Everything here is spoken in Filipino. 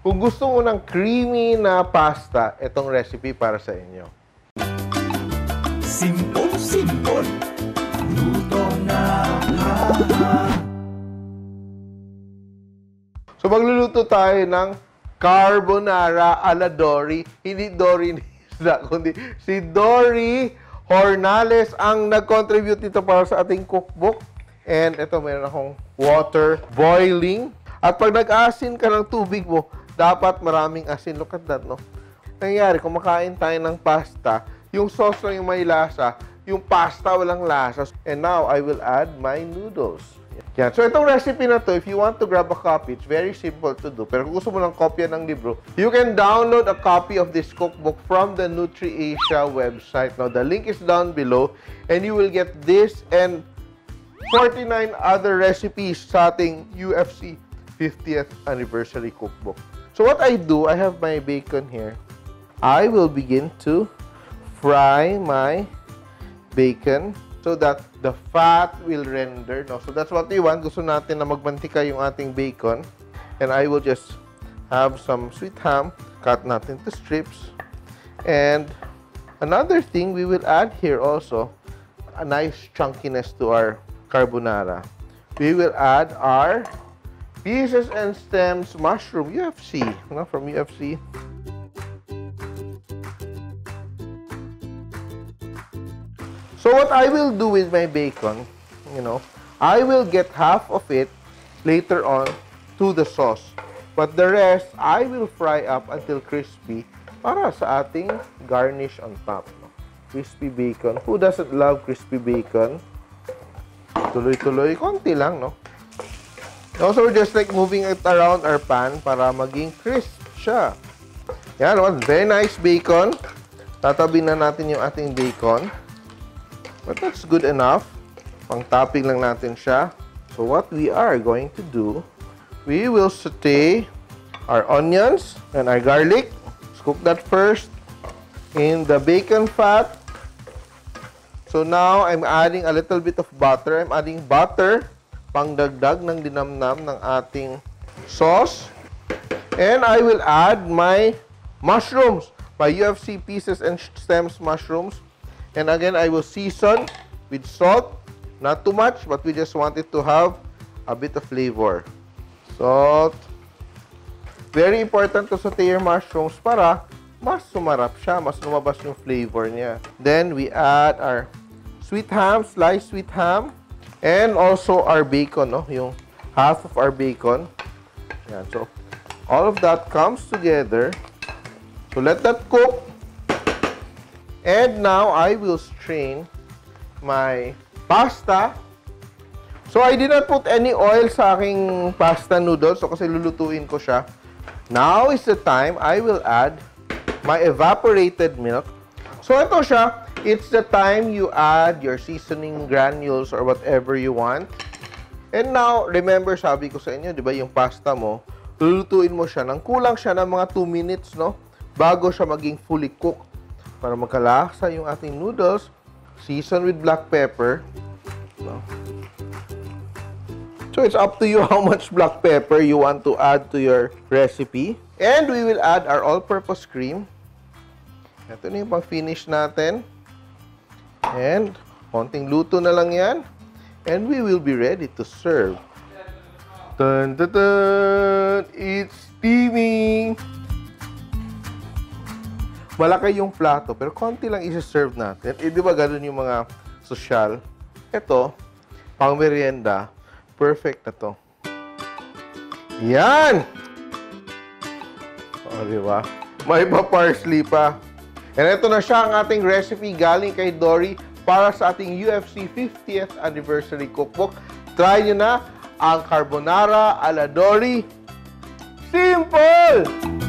Kung gusto mo ng creamy na pasta, itong recipe para sa inyo. Simple, simple. Luto na So magluluto tayo ng carbonara ala Dory. Hindi Dory ni isda, kundi si Dory Hornales ang nag-contribute dito para sa ating cookbook. And ito, meron akong water boiling. At pag nag-asin ka ng tubig mo, dapat maraming asin. Look at that, no? Nangyari, kung makain tayo ng pasta, yung sauce lang yung may lasa, yung pasta walang lasa. And now, I will add my noodles. Yan. So, itong recipe na to, if you want to grab a copy, it's very simple to do. Pero kung gusto mo ng kopya ng libro, you can download a copy of this cookbook from the NutriAsia website. Now, the link is down below, and you will get this and 49 other recipes sa ating UFC 50th anniversary cookbook. So, what I do, I have my bacon here. I will begin to fry my bacon so that the fat will render. No? So that's what we want. Gusto natin na magmantika yung ating bacon. And I will just have some sweet ham. Cut natin to strips. And another thing we will add here also, a nice chunkiness to our carbonara. We will add our pieces and stems mushroom UFC, no, from UFC. So what I will do with my bacon, you know, I will get half of it later on to the sauce. But the rest, I will fry up until crispy para sa ating garnish on top. No? Crispy bacon. Who doesn't love crispy bacon? Tuloy-tuloy, konti lang, no? Also, we're just like moving it around our pan para maging crisp siya. Yan, no? very nice bacon. Tatabi na natin yung ating bacon. But that's good enough. Pang topping lang natin siya. So what we are going to do, we will saute our onions and our garlic. Let's cook that first in the bacon fat. So now, I'm adding a little bit of butter. I'm adding butter pang dagdag ng dinamnam ng ating sauce. And I will add my mushrooms, my UFC pieces and stems mushrooms. And again, I will season with salt. Not too much, but we just want it to have a bit of flavor. Salt. Very important to saute your mushrooms para mas sumarap siya, mas lumabas yung flavor niya. Then, we add our sweet ham, sliced sweet ham, and also our bacon, no? yung half of our bacon. Yan. So, all of that comes together. So, let that cook. And now, I will strain my pasta. So, I did not put any oil sa aking pasta noodles. So, kasi lulutuin ko siya. Now is the time I will add my evaporated milk. So, ito siya. It's the time you add your seasoning granules or whatever you want. And now, remember, sabi ko sa inyo, di ba, yung pasta mo, lulutuin mo siya, nang kulang siya ng mga 2 minutes, no? Bago siya maging fully cooked para magkalasa yung ating noodles. Season with black pepper. No? So, it's up to you how much black pepper you want to add to your recipe. And we will add our all-purpose cream. Ito na yung pang-finish natin. And, konting luto na lang yan. And we will be ready to serve. Dun, dun, dun! It's steaming! malaki yung plato, pero konti lang isa-serve natin. Eh, di ba ganun yung mga social? Ito, pang merienda, perfect na to. Yan! O, di ba? May pa parsley pa. And ito na siya ang ating recipe galing kay Dory para sa ating UFC 50th Anniversary Cookbook. Try nyo na ang carbonara ala Dory. Simple!